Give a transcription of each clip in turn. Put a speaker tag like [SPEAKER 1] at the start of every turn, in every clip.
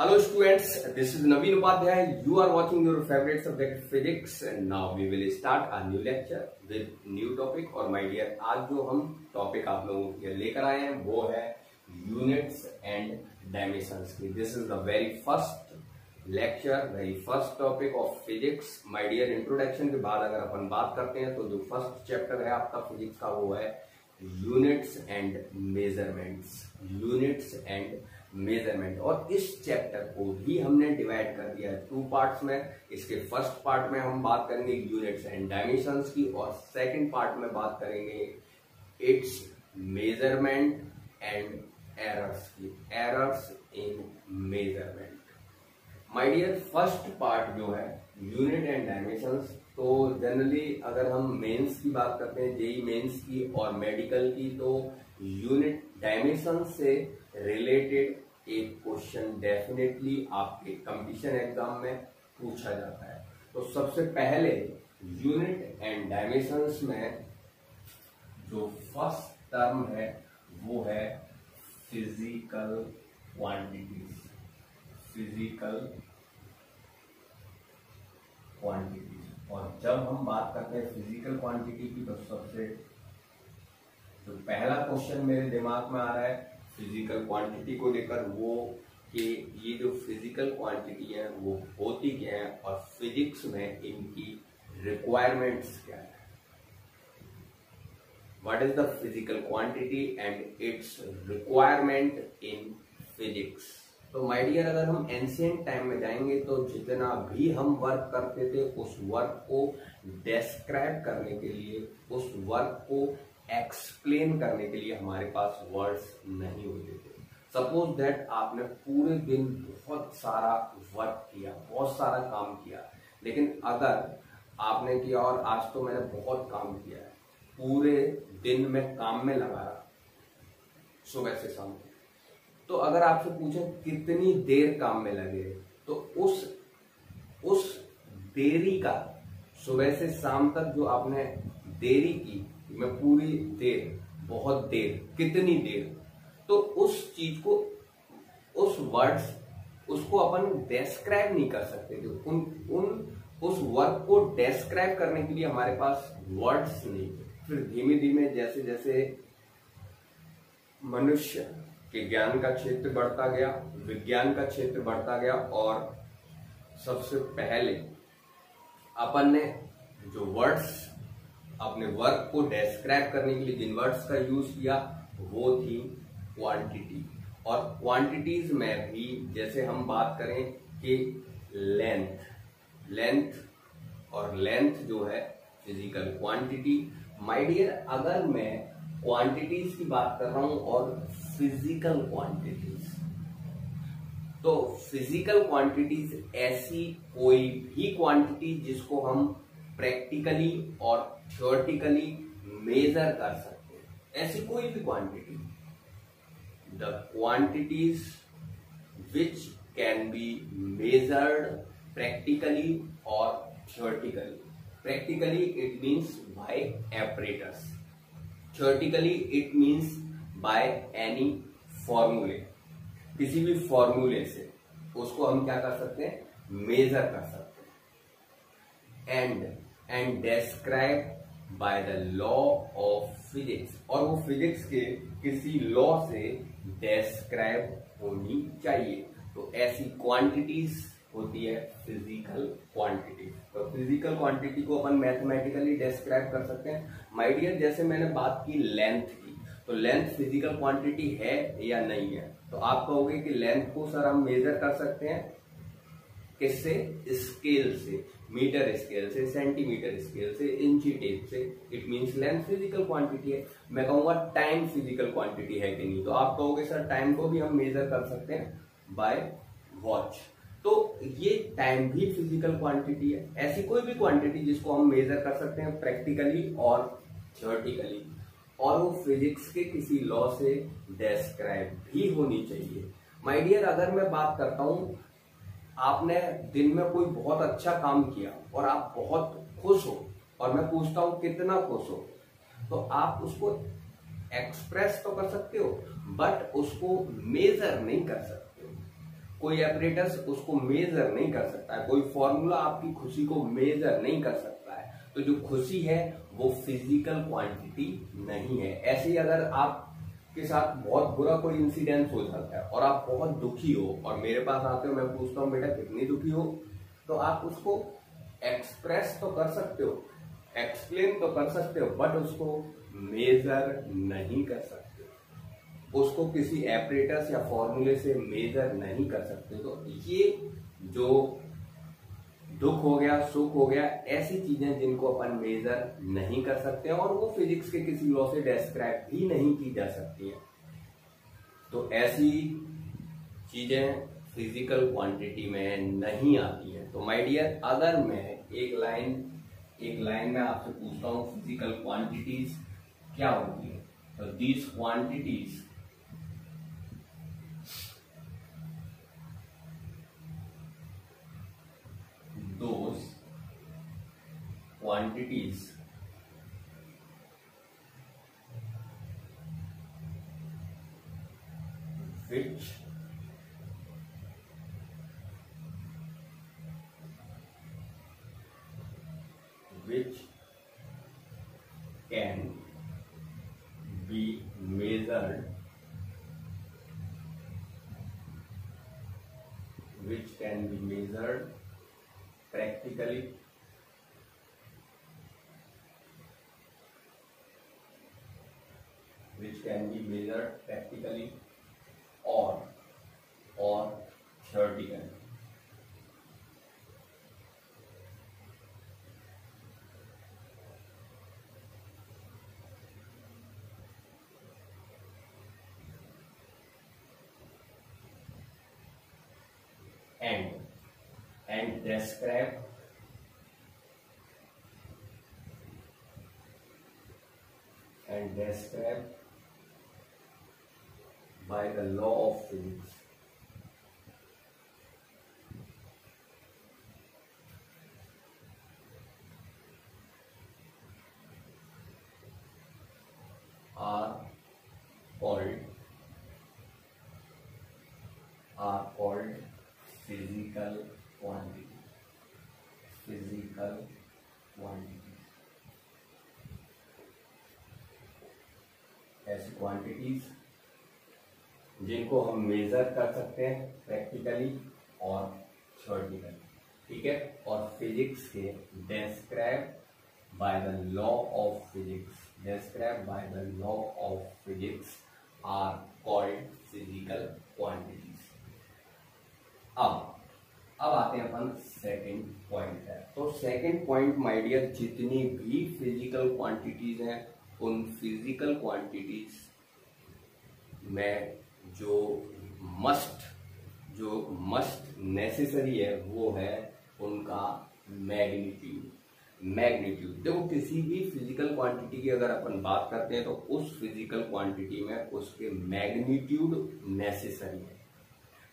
[SPEAKER 1] Hello students, this is Naveen Upadhyay. You are watching your favorite subject physics. And now we will start a new lecture with new topic. और my dear आज जो हम topic आप लोगों के लेकर आए हैं वो है यूनिट्स एंड डायमेंशंस की। This is the very first lecture very first topic of physics my dear introduction के बाद अगर अपन बात करते हैं तो जो फ़र्स्ट चैप्टर है आपका फिजिक्स का वो है units and measurements units and measurement और इस चैप्टर को भी हमने डिवाइड कर दिया है टू पार्ट्स में। इसके फ़र्स्ट पार्ट में हम बात करेंगे यूनिट्स एंड डायमेंशंस की और सेकंड पार्ट में बात करेंगे इट्स मेज़रमेंट एंड एरर्स की। Errors in measurement my dear first part जो है यूनिट एंड डायमेंशंस तो जनरली अगर हम मेंस की बात करते हैं, जेई मेंस की और मेडिकल की तो यूनिट डायमेंशन से रिलेटेड एक क्वेश्चन डेफिनेटली आपके कंपटीशन एग्ज़ाम में पूछा जाता है। तो सबसे पहले यूनिट एंड डायमेंशंस में जो फ़र्स्ट टर्म है, वो है फ़िज़िकल क्वांटिटीज फ़िज़िकल क्वांटिटीज और जब हम बात करते हैं फ़िज़िकल क्वांटिटी की तो सबसे जो पहला क्वेश्चन मेरे दिमाग में आ रहा है फ़िज़िकल क्वांटिटी को लेकर वो कि ये जो फ़िज़िकल क्वांटिटी है, वो होती क्या है और फिजिक्स में इनकी रिक्वायरमेंट्स क्या है? What is the physical quantity and its requirement in physics? तो माय डियर अगर हम एंशियंट टाइम में जाएँगे तो जितना भी हम वर्क करते थे, उस वर्क को डिस्क्राइब करने के लिए, उस वर्क को एक्सप्लेन करने के लिए हमारे पास वर्ड्स नहीं होते थे। सपोज़ दैट आपने पूरे दिन बहुत सारा वर्क किया, बहुत सारा काम किया, लेकिन अगर आपने किया और आज तो मैंने बहुत काम किया है, पूरे दिन में काम में लगा रहा, सुबह से शाम तो अगर आपसे पूछे कितनी देर काम में लगे तो उस उस देरी का, सुबह से शाम तक जो आपने देरी की मैं पूरी देर, बहुत देर, कितनी देर तो उस चीज़ को, उस वर्ड्स उसको अपन डेस्क्राइब नहीं कर सकते थे। उन उन, उस वर्क को डेस्क्राइब करने के लिए हमारे पास वर्ड्स नहीं फिर धीमे धीमे जैसे जैसे मनुष्य के ज्ञान का क्षेत्र बढ़ता गया, विज्ञान का क्षेत्र बढ़ता गया, और सबसे पहले अपन ने जो वर्ड्स अपने वर्क को डेस्क्राइब करने के लिए जिन वर्ड्स का यूज़ किया, वो थी क्वांटिटी और क्वांटिटीज में भी जैसे हम बात करें कि लेंथ लेंथ और लेंथ जो है फ़िज़िकल क्वांटिटी माय डियर अगर मैं क्वांटिटीज की बात कर रहा हूँ और फ़िज़िकल क्वांटिटीज तो फ़िज़िकल क्वांटिटीज ऐसी कोई भी क्वांटिटी जिसको हम प्रैक्टिकली और थ्योरेटिकली मेजर कर सकते हैं। ऐसी कोई भी quantity the quantities which can be measured practically और theoretically practically it means by apparatus theoretically it means by any फॉर्मूले किसी भी फॉर्मूले से। उसको हम क्या कर सकते हैं? मेजर कर सकते हैं। And and describe by the law of physics और वो फिजिक्स के किसी लॉ से डेस्क्राइब होनी चाहिए। तो ऐसी क्वांटिटीज होती है फ़िज़िकल क्वांटिटी तो फ़िज़िकल क्वांटिटी को अपन मैथमेटिकली डेस्क्राइब कर सकते हैं। माय डियर जैसे मैंने बात की लेंथ की तो लेंथ फ़िज़िकल क्वांटिटी है या नहीं है? तो आप कहोगे कि लेंथ को सर हम मेजर कर सकते हैं किससे? स्केल से। मीटर स्केल से, सेंटीमीटर स्केल से, इंची टेप से। It means length physical quantity है। मैं कहूँगा टाइम फ़िज़िकल क्वांटिटी है कि नहीं। तो आप कहोगे, सर टाइम को भी हम मेजर कर सकते हैं बाय वॉच तो ये टाइम भी फ़िज़िकल क्वांटिटी है। ऐसी कोई भी क्वांटिटी जिसको हम मेजर कर सकते हैं प्रैक्टिकली और थियोरटिकली और वो फिजिक्स के किसी लॉ से डेस्क्राइब भी होनी चाहिए। माय डियर अगर मैं बात करता हूँ आपने दिन में कोई बहुत अच्छा काम किया और आप बहुत खुश हो और मैं पूछता हूँ कितना खुश हो तो आप उसको एक्सप्रेस तो कर सकते हो बट उसको मेजर नहीं कर सकते हो। कोई ऑपरेटर्स उसको मेजर नहीं कर सकता है। कोई फॉर्मूला आपकी खुशी को मेजर नहीं कर सकता है। तो जो खुशी है, वो फ़िज़िकल क्वांटिटी नहीं है। ऐसे ही अगर आप के साथ बहुत बुरा कोई इंसिडेंस हो जाता है और आप बहुत दुखी हो और मेरे पास आते हो, मैं पूछता हूँ, बेटा, कितनी दुखी हो? तो आप उसको एक्सप्रेस तो कर सकते हो एक्सप्लेन तो कर सकते हो बट उसको मेजर नहीं कर सकते उसको किसी एपरेटस या फॉर्मूले से मेजर नहीं कर सकते तो ये जो दुख हो गया, सुख हो गया, ऐसी चीज़ें जिनको अपन मेजर नहीं कर सकते और वो फिजिक्स के किसी लॉ से डिस्क्राइब भी नहीं की जा सकती है। तो ऐसी चीज़ें फ़िज़िकल क्वांटिटी में नहीं आती है। तो माय डियर अगर मैं एक लाइन एक लाइन में आपसे पूछता हूँ फ़िज़िकल क्वांटिटीज क्या होती है? तो these quantities quantities. Which which can be measured which can be measured practically which can be measured practically or or theoretically and and describe and described by a law of physics. are called are called physical quantities physical quantities as quantities जिनको हम major कर सकते हैं practically और theoretically ठीक है? और physics के describe by the law of physics describe by the law of physics are called physical quantities अब अब आते हैं अपन सेकंड पॉइंट है। तो सेकंड पॉइंट माय डियर जितनी भी फ़िज़िकल क्वांटिटीज हैं, उन फ़िज़िकल क्वांटिटीज में जो मस्ट जो मस्ट नेसेसरी है, वो है उनका मैग्नीट्यूड मैग्नीट्यूड देखो, किसी भी फ़िज़िकल क्वांटिटी की अगर अपन बात करते हैं तो उस फ़िज़िकल क्वांटिटी में उसके मैग्नीट्यूड नेसेसरी है।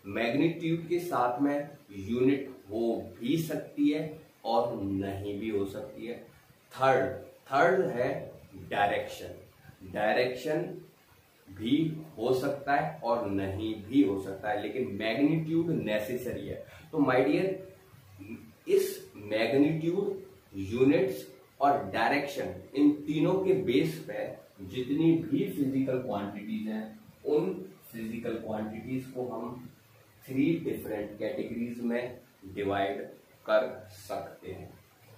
[SPEAKER 1] मैग्नीट्यूड के साथ में यूनिट हो भी सकती है और नहीं भी हो सकती है। थर्ड थर्ड है डायरेक्शन डायरेक्शन भी हो सकता है और नहीं भी हो सकता है, लेकिन मैग्नीट्यूड नेसेसरी है। तो माय डियर इस मैग्नीट्यूड यूनिट्स और डायरेक्शन इन तीनों के बेस पे जितनी भी फ़िज़िकल क्वांटिटीज हैं, उन फ़िज़िकल क्वांटिटीज को हम थ्री डिफरेंट कैटेगरीज में डिवाइड कर सकते हैं।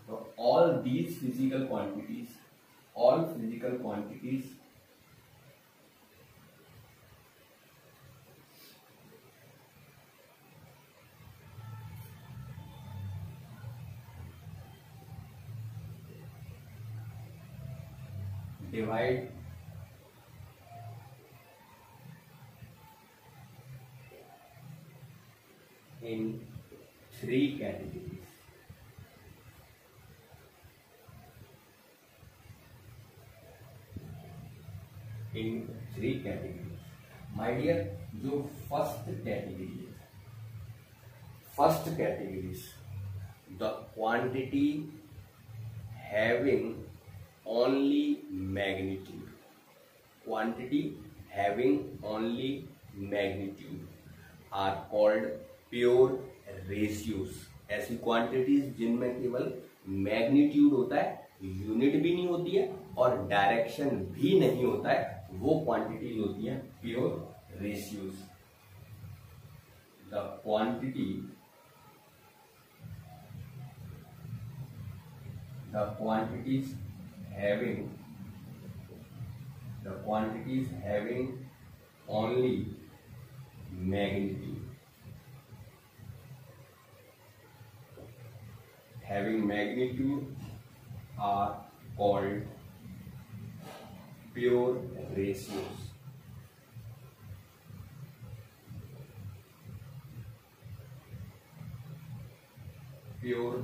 [SPEAKER 1] तो all these physical quantities all physical quantities divide in three categories. In three categories. My dear, The first category है first categories the quantity having only quantity having only magnitude are called pure ratios ऐसी quantities जिनमें केवल magnitude होता है unit भी नहीं होती है और डायरेक्शन भी नहीं होता है, वो क्वांटिटीज होती है pure ratios the quantity the quantities having the quantities having only magnitude having magnitude are called pure ratios pure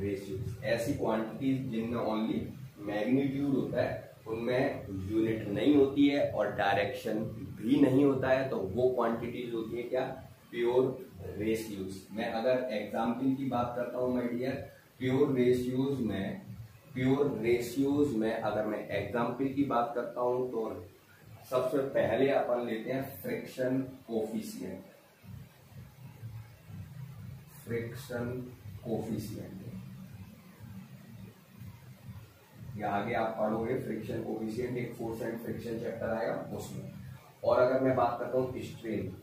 [SPEAKER 1] ratios ऐसी क्वांटिटीज जिनमें ओनली मैग्नीट्यूड होता है उनमें यूनिट नहीं होती है और डायरेक्शन भी नहीं होता है तो वो क्वांटिटीज होती है क्या? प्योर रेशियोज मैं अगर एग्ज़ाम्पल की बात करता हूँ माय प्योर रेशियोज में प्योर रेशियोज में अगर मैं एग्ज़ाम्पल की बात करता हूँ तो सबसे पहले अपन लेते हैं फ्रिक्शन कोफिशियंट फ्रिक्शन कोफिशियंट या आगे आप पढ़ोगे फ्रिक्शन कोफिशियंट एक फोर्स एंड फ्रिक्शन चैप्टर आएगा उसमें। और अगर मैं बात करता हूँ स्ट्रेन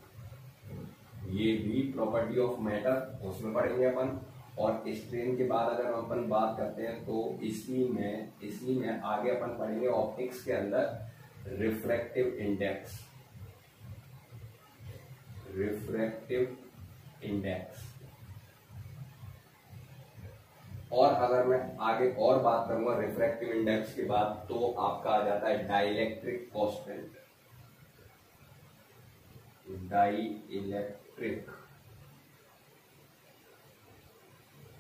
[SPEAKER 1] ये भी प्रॉपर्टी ऑफ़ मैटर उसमें पढ़ेंगे अपन। और स्ट्रेन के बाद अगर अपन बात करते हैं तो इसी में इसी में आगे अपन पढ़ेंगे ऑप्टिक्स के अंदर रिफ्रैक्टिव इंडेक्स रिफ्रैक्टिव इंडेक्स और अगर मैं आगे और बात करूँगा रिफ्रैक्टिव इंडेक्स के बाद तो आपका आ जाता है dielectric constant dielectric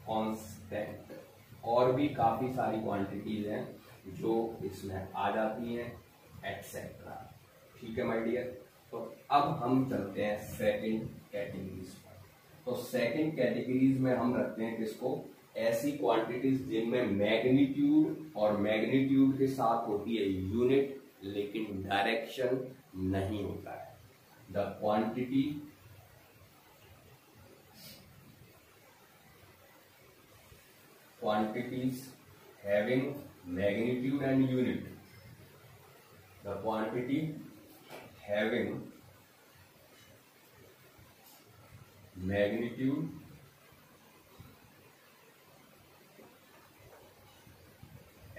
[SPEAKER 1] constant और भी काफ़ी सारी क्वांटिटीज हैं जो इसमें आ जाती हैं एक्सेट्रा ठीक है माय डियर तो अब हम चलते हैं सेकंड कैटेगरीज पर. तो सेकंड कैटेगरीज में हम रखते हैं किसको? ऐसी क्वांटिटीज जिनमें मैग्नीट्यूड और मैग्नीट्यूड के साथ होती है यूनिट लेकिन डायरेक्शन नहीं होता है। The quantity quantities having magnitude and unit the quantity having magnitude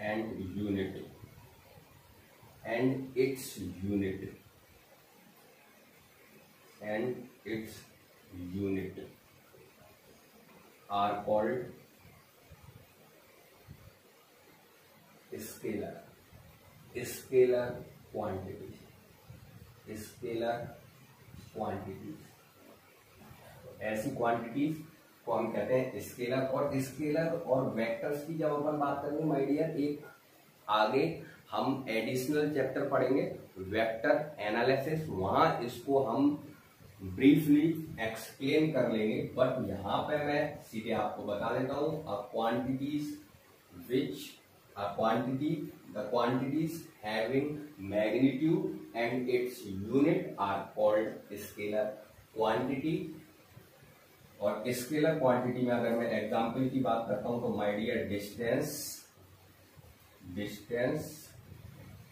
[SPEAKER 1] and unit. And its unit. And its unit. Are called scalar. Scalar quantities. Scalar quantities. ऐसी quantities को हम कहते हैं स्केलर। और स्केलर और वेक्टर्स की जब अपन बात करेंगे माय डियर एक आगे हम एडिशनल चैप्टर पढ़ेंगे वेक्टर एनालिसिस वहाँ इसको हम ब्रीफली एक्सप्लेन कर लेंगे। बट यहाँ पे मैं सीधे आपको बता देता हूँ अ quantities which uh quantity the quantities having magnitude and its unit are called scalar quantity और स्केलर क्वांटिटी में अगर मैं एग्जांपल की बात करता हूँ तो my dear distance distance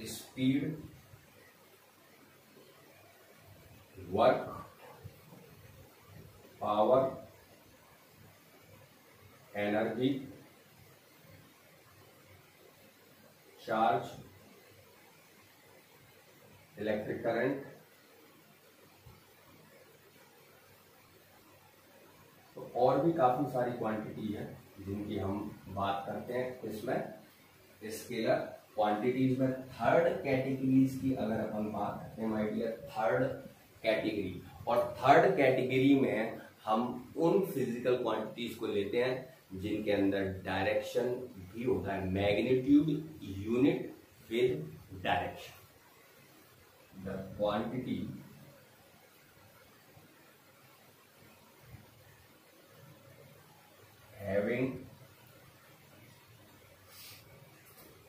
[SPEAKER 1] speed work power energy charge electric current और भी काफ़ी सारी क्वांटिटी है, जिनकी हम बात करते हैं इसमें। स्केलर क्वांटिटीज में थर्ड कैटेगरीज की अगर अपन बात करते हैं माय डियर थर्ड कैटेगरी और थर्ड कैटेगरी में हम उन फ़िज़िकल क्वांटिटीज को लेते हैं, जिनके अंदर डायरेक्शन भी होता है। Magnitude unit with direction the quantity having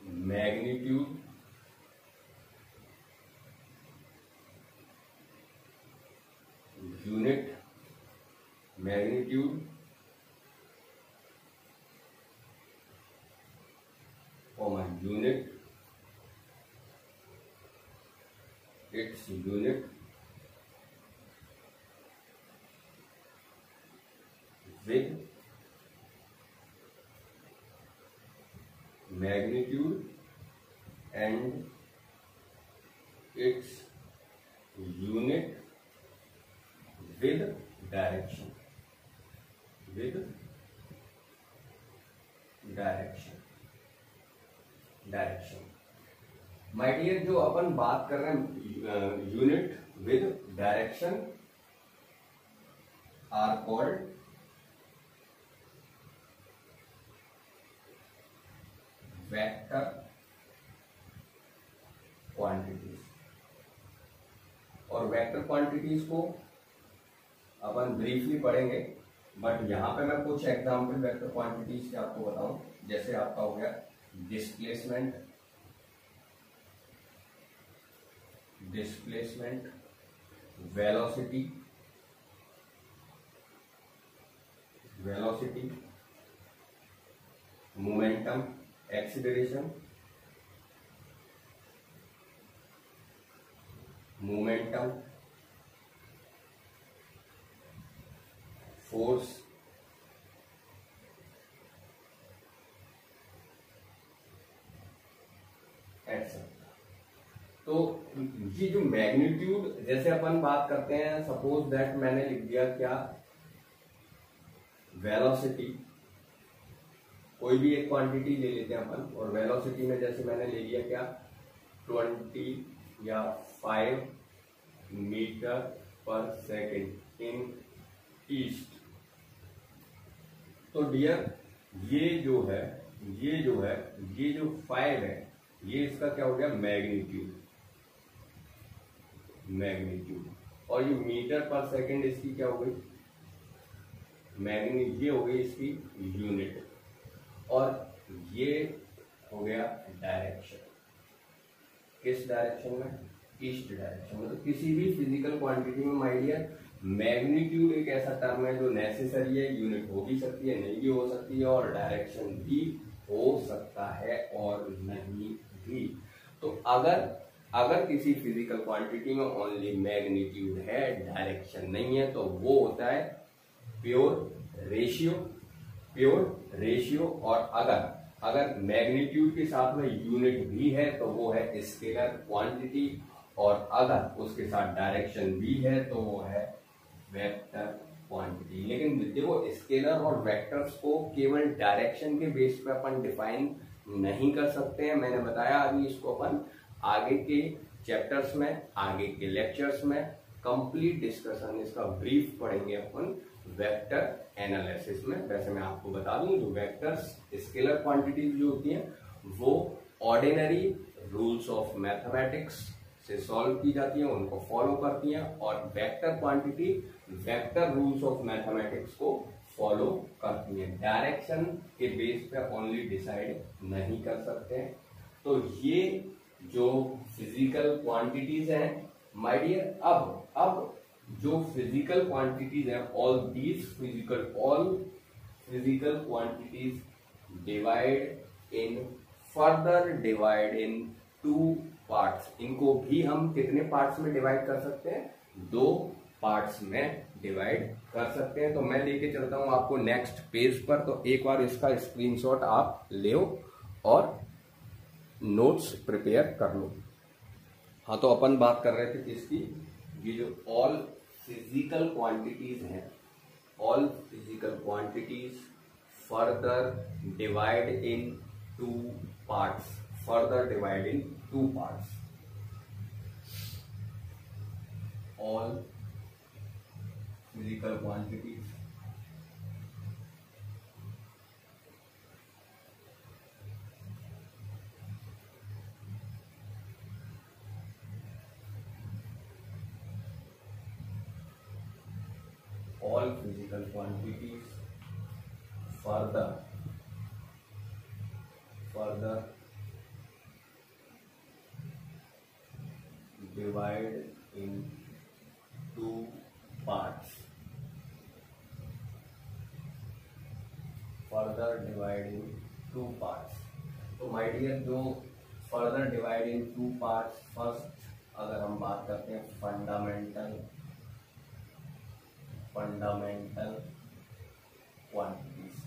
[SPEAKER 1] magnitude unit magnitude comma unit its unit with magnitude and its unit with direction with direction direction my dear जो अपन बात कर रहे हैं unit with direction are called vector quantities और vector quantities को अपन briefly पढ़ेंगे बट यहाँ पे मैं कुछ एग्जांपल वेक्टर क्वांटिटीज के आपको बताऊँ, जैसे आपका हो गया displacement displacement velocity velocity momentum acceleration, momentum, force तो ये जो मैग्नीट्यूड, जैसे अपन बात करते हैं, सपोज़ दैट मैंने लिख दिया क्या? वेलोसिटी। कोई भी एक क्वांटिटी ले लेते हैं अपन, और वेलोसिटी में जैसे मैंने ले लिया क्या? ट्वेंटी या five metre per second in east तो डियर ये जो है, ये जो है, ये जो फाइव है, ये इसका क्या हो गया? मैग्नीट्यूड मैग्नीट्यूड और ये मीटर पर सेकंड इसकी क्या हो गई? मैग्नी ये हो गई इसकी यूनिट और ये हो गया डायरेक्शन किस डायरेक्शन में? ईस्ट डायरेक्शन में तो किसी भी फ़िज़िकल क्वांटिटी में माइडियर मैग्नीट्यूड एक ऐसा टर्म है जो नेसेसरी है यूनिट हो भी सकती है, नहीं भी हो सकती है, और डायरेक्शन भी हो सकता है और नहीं भी. तो अगर अगर किसी फ़िज़िकल क्वांटिटी में ओनली मैग्नीट्यूड है डायरेक्शन नहीं है तो वो होता है प्योर रेशियो प्योर रेशियो और अगर अगर मैग्नीट्यूड के साथ में यूनिट भी है तो वो है स्केलर क्वांटिटी और अगर उसके साथ डायरेक्शन भी है तो वो है वेक्टर क्वांटिटी। लेकिन देखो, स्केलर और वेक्टर्स को केवल डायरेक्शन के बेस पे अपन डिफाइन नहीं कर सकते हैं। मैंने बताया अभी इसको अपन आगे के चैप्टर्स में, आगे के लेक्चर्स में, कंप्लीट डिस्कशन, इसका ब्रीफ पढ़ेंगे अपन। वेक्टर एनालिसिस में, वैसे मैं आपको बता दूँ, जो वेक्टर्स स्केलर क्वांटिटीज जो होती हैं, वो ऑर्डिनरी रूल्स ऑफ़ मैथमेटिक्स से सॉल्व की जाती है, उनको फॉलो करती हैं, और vector quantity vector rules of mathematics को फॉलो करती हैं। डायरेक्शन के बेस पे ओनली डिसाइड नहीं कर सकते हैं। तो ये जो फ़िज़िकल क्वांटिटीज हैं माय डियर अब अब जो फ़िज़िकल क्वांटिटीज हैं all these physical all physical quantities divide in further divide in two parts इनको भी हम कितने पार्ट्स में डिवाइड कर सकते हैं? दो पार्ट्स में डिवाइड कर सकते हैं। तो मैं लेके चलता हूँ आपको नेक्स्ट पेज पर। तो एक बार इसका स्क्रीनशॉट आप ले और नोट्स प्रिपेयर कर लो। हाँ तो अपन बात कर रहे थे किसकी ये जो ऑल फ़िज़िकल क्वांटिटीज हैं all physical quantities further divide in two parts further divide in two parts all physical quantities all physical quantities further further divide in two parts. Further divide in two parts तो my dear जो further divide in two parts first अगर हम बात करते हैं fundamental fundamental quantities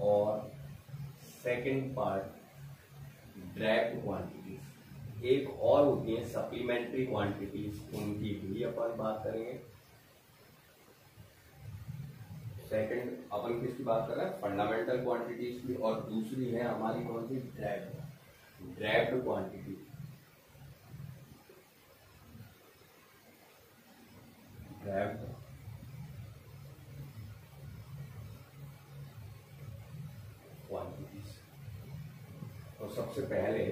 [SPEAKER 1] और second part derived quantities एक और होती है सप्लीमेंट्री क्वांटिटीज उनकी भी अपन बात करेंगे। सेकंड अपन किसकी बात कर रहे हैं? फंडामेंटल क्वांटिटीज की, और दूसरी है हमारी कौन सी? ड्रैग ड्रैग्ड क्वांटिटी क्वांटिटीज तो सबसे पहले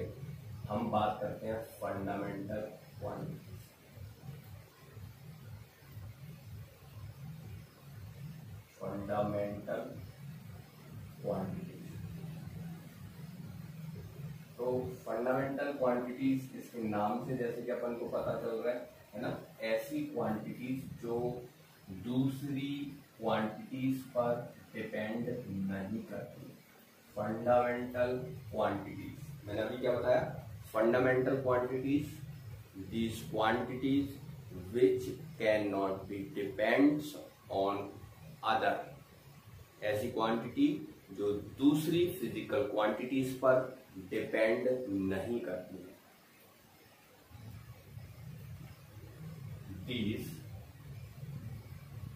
[SPEAKER 1] हम बात करते हैं फंडामेंटल क्वांटिटीज फंडामेंटल क्वांटिटीज तो फंडामेंटल क्वांटिटीज इसके नाम से जैसे कि अपन को पता चल रहा है है ना? ऐसी क्वांटिटीज जो दूसरी क्वांटिटीज पर डिपेंड नहीं करती। फंडामेंटल क्वांटिटीज मैंने अभी क्या बताया? Fundamental quantities these quantities which can not be depends on other ऐसी क्वांटिटी जो दूसरी फ़िज़िकल क्वांटिटीज पर डिपेंड नहीं करती। है these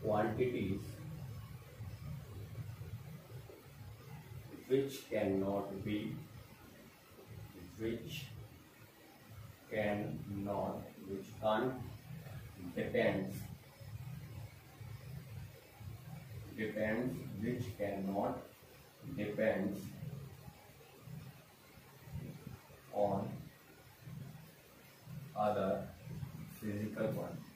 [SPEAKER 1] quantities which cannot be which cannot which can't depends. Depends which cannot depends on other physical quantities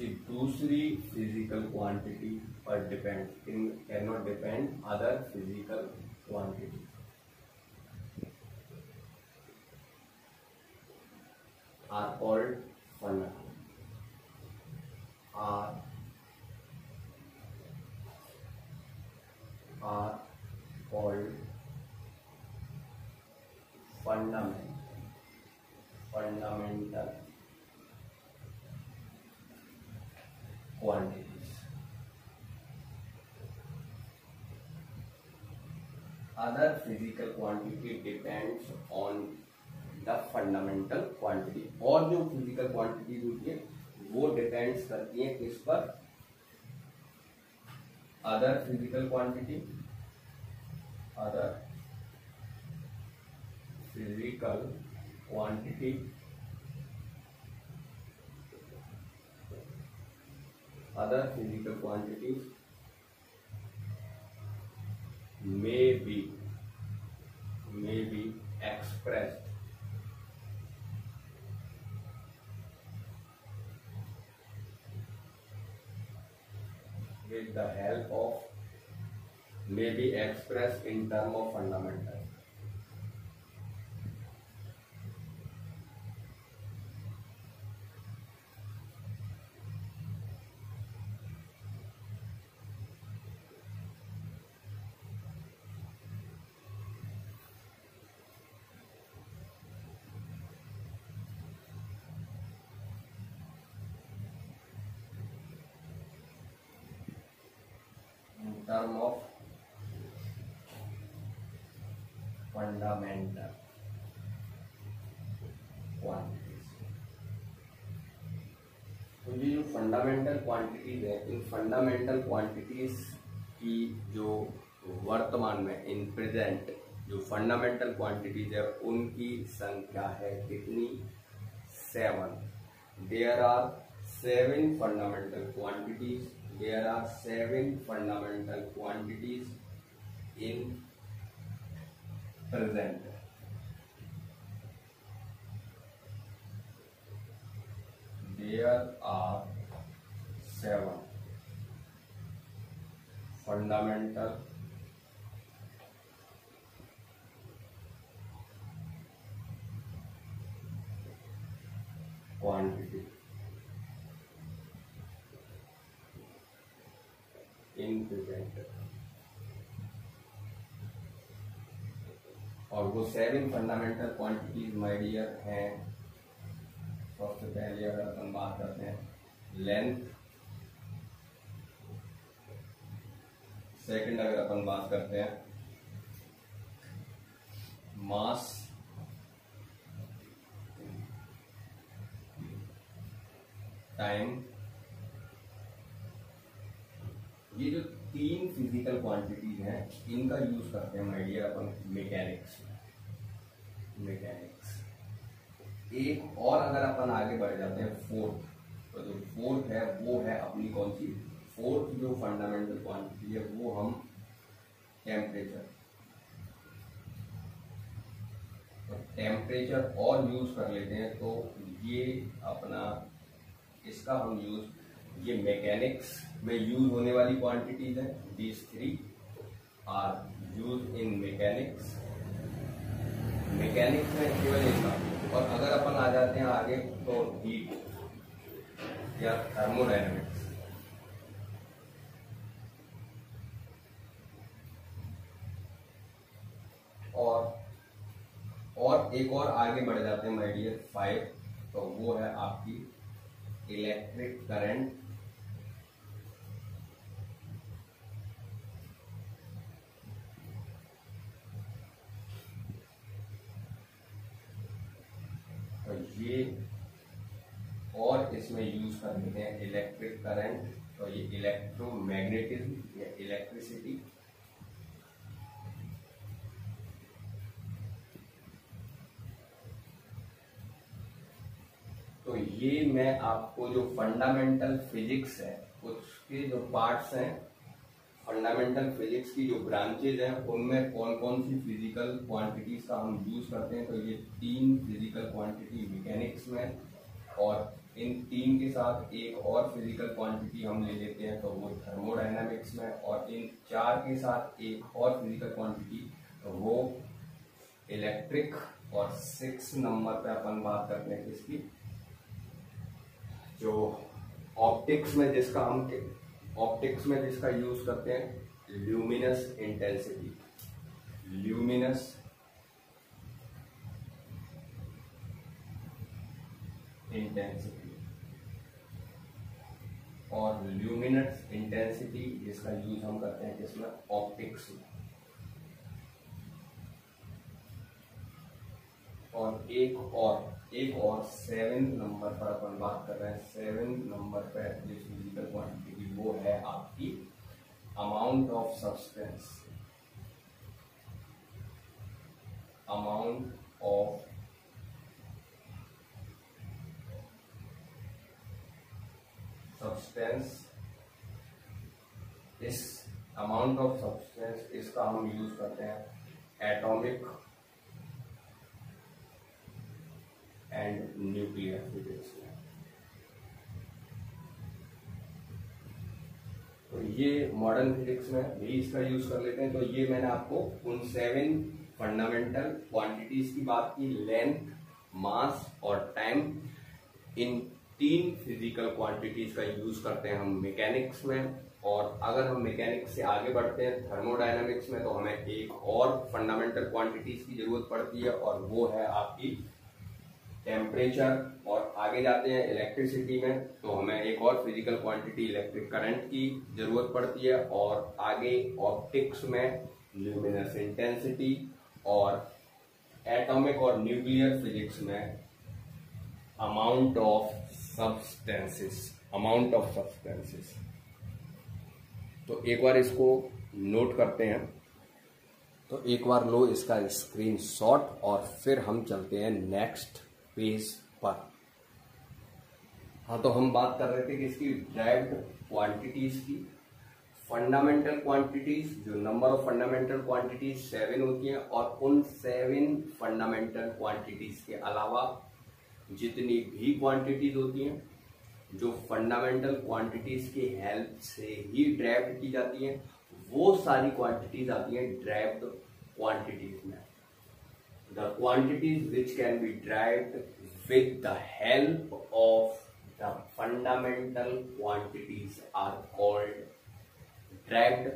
[SPEAKER 1] किसी दूसरी physical quantity पर depend in can not depend other physical quantity are called fun are are called fundament fundamental quantities. Physical quantity depends on the fundamental quantity और जो physical quantities होती है, वो depends करती है किस पर? Other physical quantity other physical quantity other physical quantities may be may be expressed with the help of may be expressed in term of fundamental in term of fundamental quantities तो ये जो quantities है इन fundamental quantities की जो वर्तमान में in present जो fundamental quantities है, उनकी संख्या है कितनी? Seven there are seven fundamental quantities there are seven fundamental quantities in present there are seven. Fundamental quantity in present और वो seven fundamental quantities my dear हैं। सबसे पहले अगर हम बात करते हैं लेंथ सेकंड अगर अपन बात करते हैं मास टाइम ये जो तीन फ़िज़िकल क्वांटिटीज हैं, इनका यूज़ करते हैं माय डियर अपन मैकेनिक्स मैकेनिक्स एक और अगर अपन आगे बढ़ जाते हैं फोर्थ तो जो फोर्थ है, वो है अपनी कौन सी? फोर्थ जो फंडामेंटल क्वांटिटी है वो हम टेम्परेचर टेम्परेचर और यूज़ कर लेते हैं तो ये अपना, इसका हम यूज़ ये मैकेनिक्स में यूज़ होने वाली क्वांटिटीज है। These three are use in mechanics mechanics में केवल इसका और अगर अपन आ जाते हैं आगे तो हीट या थर्मोडाइनमिक्स और और एक और आगे बढ़ जाते हैं माय डियर फाइव तो वो है आपकी इलेक्ट्रिक करंट तो ये और इसमें यूज़ कर हैं इलेक्ट्रिक करंट तो ये इलेक्ट्रोमैग्नेटिज्म या इलेक्ट्रिसिटी ये मैं आपको जो फंडामेंटल फिजिक्स है, उसके जो पार्ट्स हैं फंडामेंटल फिजिक्स की जो ब्रांचेज हैं, उनमें कौन कौन सी फ़िज़िकल क्वांटिटीज का हम यूज़ करते हैं? तो ये तीन फ़िज़िकल क्वांटिटी मैकेनिक्स में और इन तीन के साथ एक और फ़िज़िकल क्वांटिटी हम ले लेते हैं तो वो थर्मोडाइनमिक्स में और इन चार के साथ एक और फ़िज़िकल क्वांटिटी तो वो इलेक्ट्रिक और सिक्स नंबर पे अपन बात करते हैं किसकी जो ऑप्टिक्स में जिसका हम ऑप्टिक्स में जिसका यूज़ करते हैं ल्यूमिनस इंटेंसिटी ल्यूमिनस इंटेंसिटी और ल्यूमिनस इंटेंसिटी जिसका यूज़ हम करते हैं किसमें ऑप्टिक्स में। और एक और एक और सेवन नंबर पर अपन बात कर रहे हैं। सेवन नंबर पर जो फ़िज़िकल क्वांटिटी वो है आपकी amount of substance amount of substance इस अमाउंट ऑफ़ सब्सटेंस इसका हम यूज़ करते हैं एटॉमिक एंड न्यूक्लियर फिजिक्स में तो ये मॉडर्न फिजिक्स में भी इसका यूज़ कर लेते हैं। तो ये मैंने आपको उन सेवन फंडामेंटल क्वांटिटीज की बात की लेंथ मास और टाइम इन तीन फ़िज़िकल क्वांटिटीज का यूज़ करते हैं हम मैकेनिक्स में। और अगर हम मैकेनिक्स से आगे बढ़ते हैं थर्मोडायनामिक्स में तो हमें एक और फंडामेंटल क्वांटिटीज की ज़रूरत पड़ती है और वो है आपकी टेम्परेचर और आगे जाते हैं इलेक्ट्रिसिटी में तो हमें एक और फ़िज़िकल क्वांटिटी इलेक्ट्रिक करंट की ज़रूरत पड़ती है और आगे ऑप्टिक्स में ल्यूमिनस इंटेंसिटी और एटॉमिक और न्यूक्लियर फिजिक्स में amount of substances amount of substances तो एक बार इसको नोट करते हैं। तो एक बार लो इसका स्क्रीन और फिर हम चलते हैं नेक्स्ट पेज पर हाँ तो हम बात कर रहे थे कि इसकी ड्राइव्ड क्वांटिटीज की फंडामेंटल क्वांटिटीज जो number of fundamental quantities seven होती हैं, और उन सेवन फंडामेंटल क्वांटिटीज के अलावा जितनी भी क्वांटिटीज होती हैं, जो फंडामेंटल क्वांटिटीज की हेल्प से ही ड्राइव्ड की जाती हैं, वो सारी क्वांटिटीज आती हैं ड्राइव्ड क्वांटिटीज में। The quantities which can be derived with the help of the fundamental quantities are called derived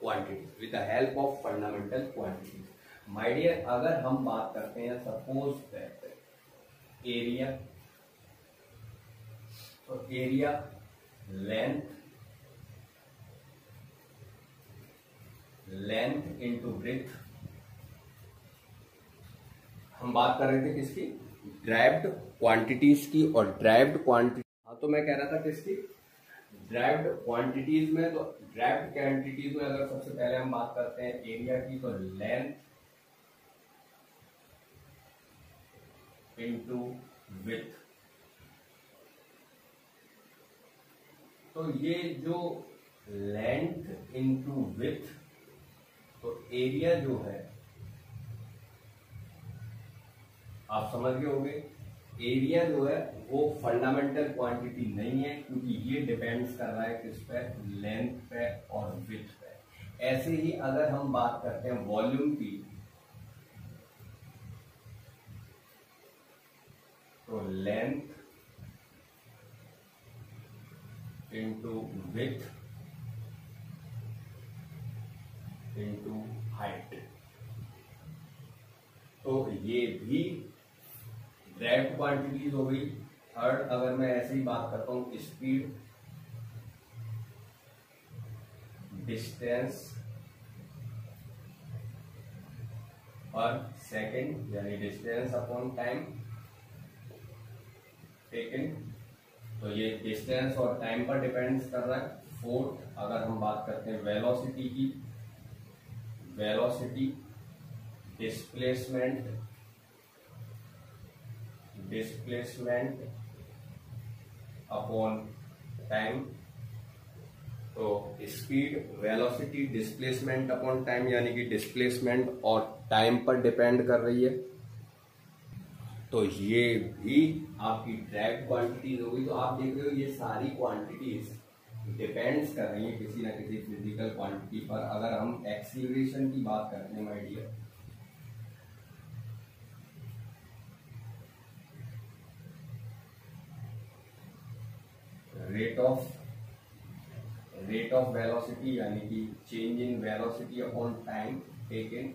[SPEAKER 1] quantities with the help of fundamental quantities my dear अगर हम बात करते हैं सपोज़ दैट एरिया तो area length length into breadth हम बात कर रहे थे किसकी? ड्राइव्ड क्वांटिटीज की और ड्राइव्ड क्वांटिटी हाँ तो मैं कह रहा था किसकी? ड्राइव्ड क्वांटिटीज में तो ड्राइव्ड क्वांटिटीज में अगर सबसे पहले हम बात करते हैं एरिया की तो लेंथ इनटू विथ तो ये जो लेंथ इनटू विथ तो एरिया जो है आप समझ गए होंगे एरिया जो है, वो फंडामेंटल क्वांटिटी नहीं है, क्योंकि ये डिपेंड्स कर रहा है किस पे? लेंथ पे और विथ पे। ऐसे ही अगर हम बात करते हैं वॉल्यूम की तो length into width into height तो ये भी ड्राइव क्वांटिटीज हो गई थर्ड अगर मैं ऐसे ही बात करता हूँ स्पीड डिस्टेंस पर सेकेंड यानी डिस्टेंस अपॉन टाइम टेकन तो ये डिस्टेंस और टाइम पर डिपेंड्स कर रहा है। फोर्थ अगर हम बात करते हैं वेलोसिटी की velocity displacement displacement upon time तो speed velocity displacement upon time यानी कि डिस्प्लेसमेंट और टाइम पर डिपेंड कर रही है। तो ये भी आपकी ड्राइव क्वांटिटीज होगी। तो आप देख रहे हो ये सारी क्वांटिटीज डिपेंड्स कर रही है किसी ना किसी फ़िज़िकल क्वांटिटी पर। अगर हम एक्सीलरेशन की बात करते हैं my dear rate of rate of velocity यानी कि change in velocity upon time taken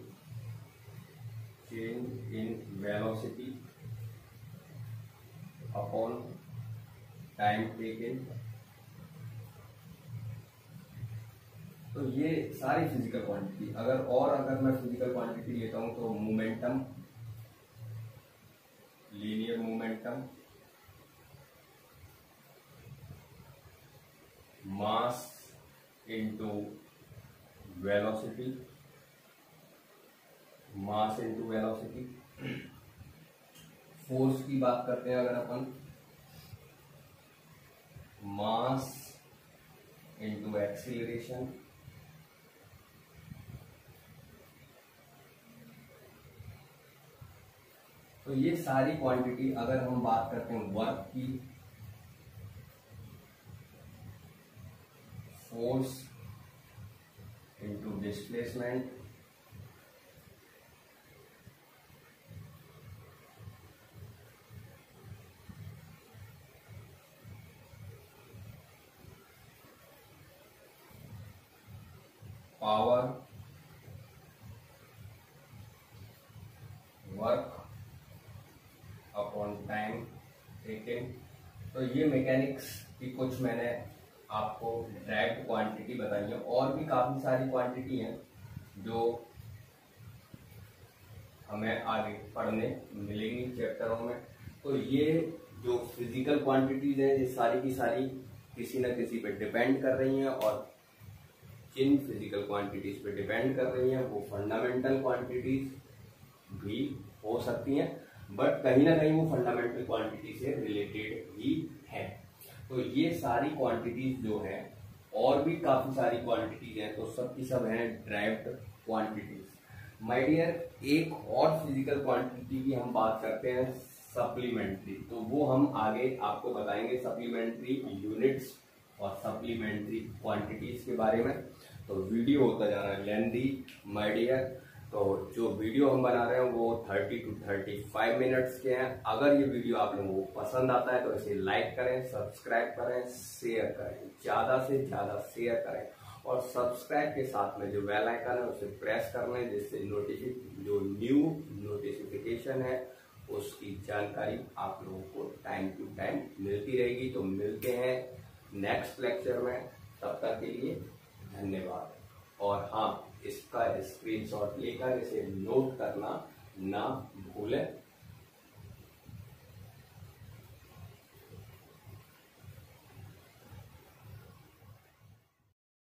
[SPEAKER 1] change in velocity upon time taken तो ये सारी फ़िज़िकल क्वांटिटी अगर और अगर मैं फ़िज़िकल क्वांटिटी लेता हूँ तो momentum linear momentum mass into velocity mass into velocity force की बात करते हैं अगर अपन। मास इनटू एक्सीलरेशन तो ये सारी क्वांटिटी अगर हम बात करते हैं वर्क की force into displacement power work upon time taken तो ये मैकेनिक्स की कुछ मैंने आपको डायरेक्ट क्वांटिटी बताई है और भी काफ़ी सारी क्वांटिटी हैं जो हमें आगे पढ़ने मिलेंगी चैप्टरों में। तो ये जो फ़िज़िकल क्वांटिटीज हैं, ये सारी की सारी किसी न किसी पे डिपेंड कर रही हैं, और जिन फ़िज़िकल क्वांटिटीज पे डिपेंड कर रही हैं, वो फंडामेंटल क्वांटिटीज भी हो सकती हैं बट कहीं ना कहीं वो फंडामेंटल क्वांटिटी से रिलेटेड ही है। तो ये सारी क्वांटिटीज जो है, और भी काफ़ी सारी क्वांटिटीज हैं तो सब की सब हैं ड्राइव्ड क्वांटिटीज माय डियर एक और फ़िज़िकल क्वांटिटी की हम बात करते हैं सप्लीमेंट्री तो वो हम आगे आपको बताएँगे सप्लीमेंट्री यूनिट्स और सप्लीमेंट्री क्वांटिटीज के बारे में. तो वीडियो होता जा रहा है लेंदी माय डियर तो जो वीडियो हम बना रहे हैं वो 30 टू 35 मिनट्स के हैं। अगर ये वीडियो आप लोगों को पसंद आता है तो इसे लाइक करें सब्सक्राइब करें शेयर करें। ज़्यादा से ज़्यादा शेयर करें। और सब्सक्राइब के साथ में जो बेल आइकन है, उसे प्रेस कर लें, जिससे नोटिफिक जो न्यू नोटिफिकेशन है, उसकी जानकारी आप लोगों को टाइम टू टाइम मिलती रहेगी। तो मिलते हैं नेक्स्ट लेक्चर में। तब तक के लिए धन्यवाद। और हाँ इसका स्क्रीनशॉट लेकर इसे नोट करना ना भूलें।